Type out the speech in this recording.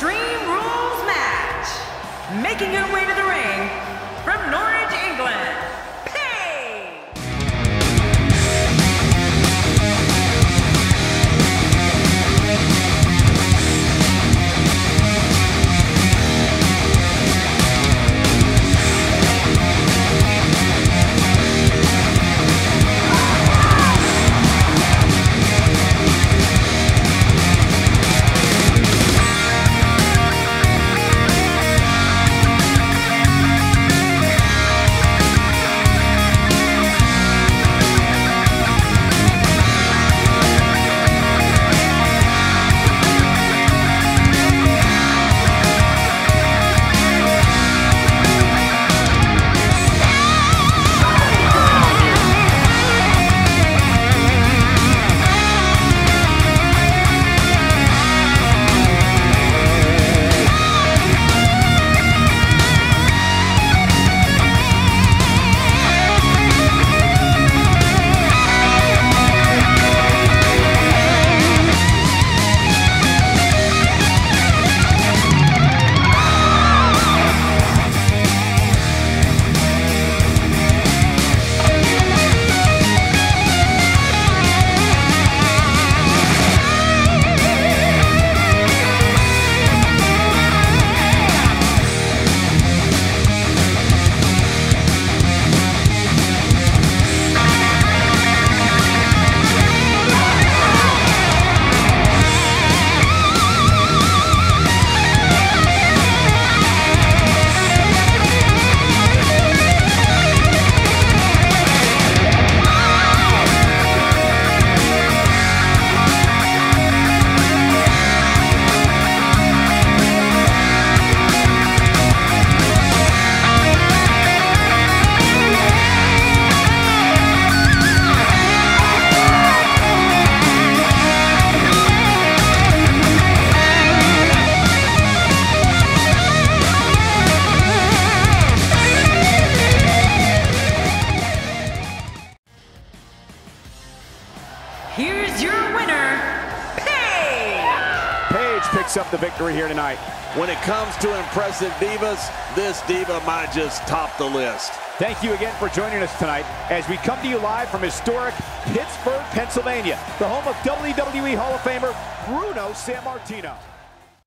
Extreme Rules match. Making her way to the ring from Norwich, England, Here's your winner, Paige. Paige picks up the victory here tonight. When it comes to impressive divas, this diva might just top the list. Thank you again for joining us tonight as we come to you live from historic Pittsburgh, Pennsylvania, the home of WWE Hall of Famer Bruno Sammartino.